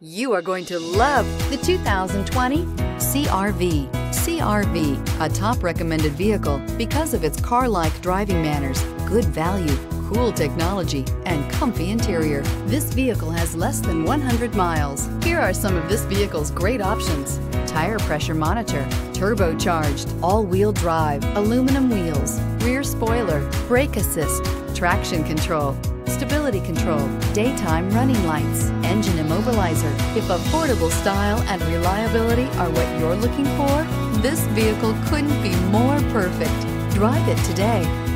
You are going to love the 2020 CRV. CRV, a top recommended vehicle because of its car-like driving manners, good value, cool technology, and comfy interior. This vehicle has less than 100 miles. Here are some of this vehicle's great options. Tire pressure monitor, turbocharged, all-wheel drive, aluminum wheels, rear spoiler, brake assist, traction control, stability control, daytime running lights, engine immobilizer. If affordable style and reliability are what you're looking for, this vehicle couldn't be more perfect. Drive it today.